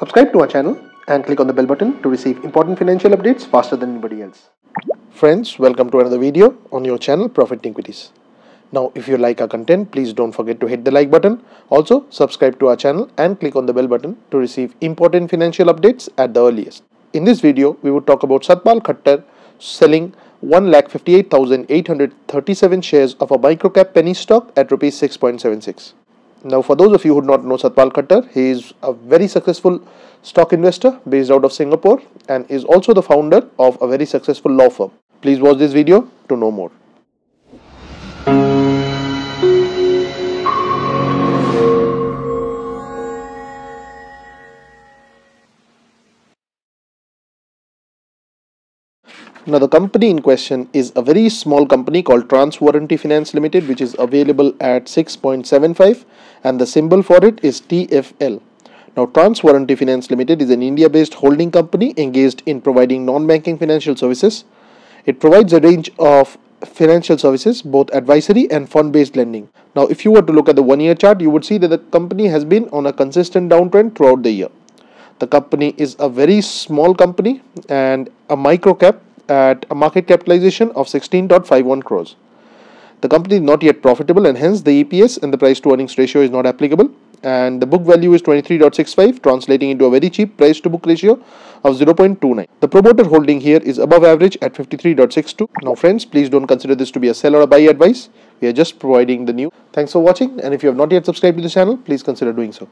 Subscribe to our channel and click on the bell button to receive important financial updates faster than anybody else. Friends, welcome to another video on your channel Profit Equities. Now, if you like our content, please don't forget to hit the like button. Also, subscribe to our channel and click on the bell button to receive important financial updates at the earliest. In this video, we would talk about Satpal Khattar selling 1,58,837 shares of a microcap penny stock at rupees 6.76. Now, for those of you who do not know Satpal Khattar, he is a very successful stock investor based out of Singapore and is also the founder of a very successful law firm. Please watch this video to know more. Now the company in question is a very small company called Transwarranty Finance Limited which is available at 6.75 and the symbol for it is TFL. Now Transwarranty Finance Limited is an India based holding company engaged in providing non-banking financial services. It provides a range of financial services both advisory and fund based lending. Now if you were to look at the one year chart you would see that the company has been on a consistent downtrend throughout the year. The company is a very small company and a micro cap at a market capitalization of 16.51 crores. The company is not yet profitable and hence the EPS and the price to earnings ratio is not applicable and the book value is 23.65 translating into a very cheap price to book ratio of 0.29. The promoter holding here is above average at 53.62. Now friends please don't consider this to be a sell or a buy advice. We are just providing the new. Thanks for watching and if you have not yet subscribed to the channel please consider doing so.